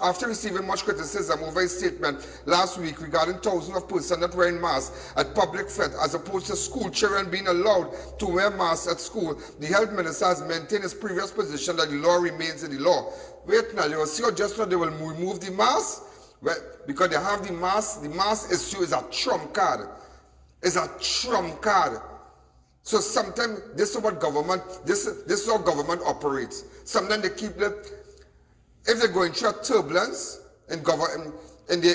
After receiving much criticism over his statement last week regarding thousands of persons not wearing masks at public fete as opposed to school children being allowed to wear masks at school, the health minister has maintained his previous position that the law remains in the law. Wait now, you will see just now they will remove the mask well, because they have the mask. The mask issue is a trump card. It's a trump card. So sometimes this is what government, this, this is how government operates. Sometimes they keep the if they're going through a turbulence in, government, in, the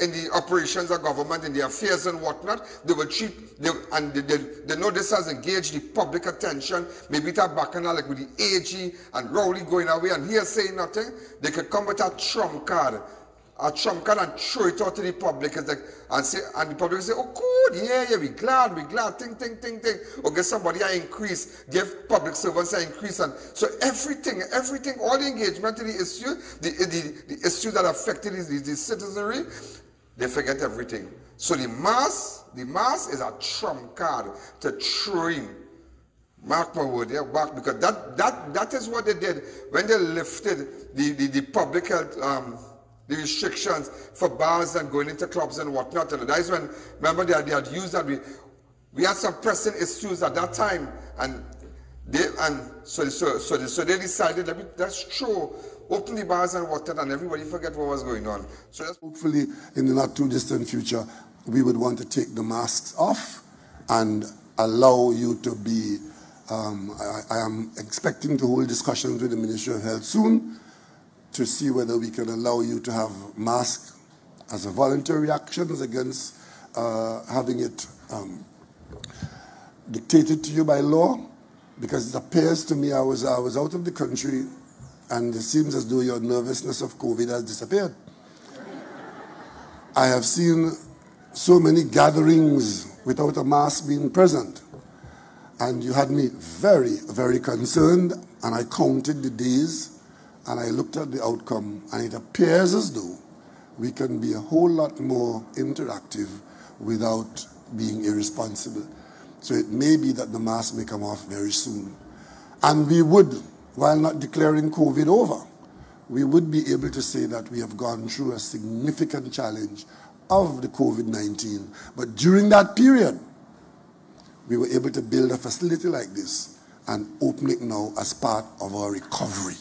in the operations of government, in the affairs and whatnot, they will treat, they, and they, they, they, know this has engaged the public attention, maybe that bacchanal like with the AG and Rowley going away and here saying nothing, they could come with a trump card a trump card and throw it out to the public and, and say and the public say, oh good, yeah, yeah, we glad, we glad, think, think, think, think. Or get somebody an increase, give public servants an increase. And so everything, everything, all the engagement in the issue, the, the, the issue that affected the, the, the citizenry, they forget everything. So the mass, the mass is a trump card to throw in. Mark my word, yeah, back because that that that is what they did when they lifted the, the, the public health um, the restrictions for bars and going into clubs and whatnot. And that is when, remember, they had, they had used that. We, we had some pressing issues at that time. And they, and so, so, so, they, so they decided that that's true. Open the bars and whatnot, and everybody forget what was going on. So hopefully, in the not too distant future, we would want to take the masks off and allow you to be. Um, I, I am expecting to hold discussions with the Ministry of Health soon to see whether we can allow you to have masks as a voluntary action as against uh, having it um, dictated to you by law. Because it appears to me I was, I was out of the country and it seems as though your nervousness of COVID has disappeared. I have seen so many gatherings without a mask being present. And you had me very, very concerned, and I counted the days and I looked at the outcome, and it appears as though we can be a whole lot more interactive without being irresponsible. So it may be that the mask may come off very soon. And we would, while not declaring COVID over, we would be able to say that we have gone through a significant challenge of the COVID 19. But during that period, we were able to build a facility like this and open it now as part of our recovery.